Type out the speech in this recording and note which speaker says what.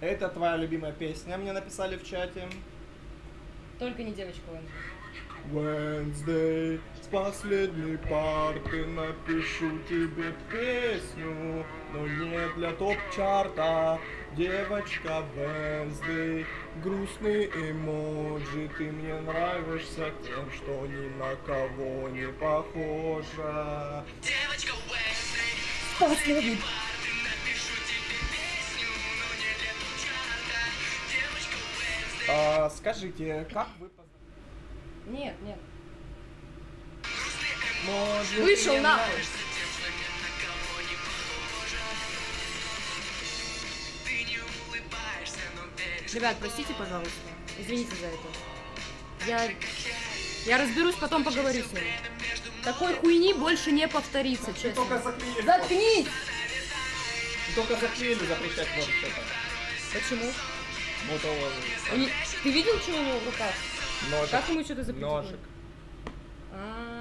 Speaker 1: Это твоя любимая песня, мне написали в чате.
Speaker 2: Только не девочка Венди.
Speaker 1: Wednesday, с последней парты напишу тебе песню, но не для топ-чарта. Девочка Wednesday, грустный эмоджи, ты мне нравишься тем, что ни на кого не похожа.
Speaker 3: Девочка Уэсли,
Speaker 2: Последний.
Speaker 1: А, скажите, как вы познакомились?
Speaker 2: Нет, нет.
Speaker 1: Может,
Speaker 2: Вышел
Speaker 3: на.
Speaker 2: Ребят, простите, пожалуйста. Извините за это. Я... Я разберусь, потом поговорю с ним. Такой хуйни больше не повторится,
Speaker 1: Ты
Speaker 2: честно.
Speaker 1: только заклеили.
Speaker 2: Заткнись!
Speaker 1: Ты только заклеили запрещать может это.
Speaker 2: Почему?
Speaker 1: Вот он.
Speaker 2: У не- Ты видел, что у него в руках?
Speaker 1: Ножик.
Speaker 2: Как ему что-то запретили?
Speaker 1: Ножик.
Speaker 2: А,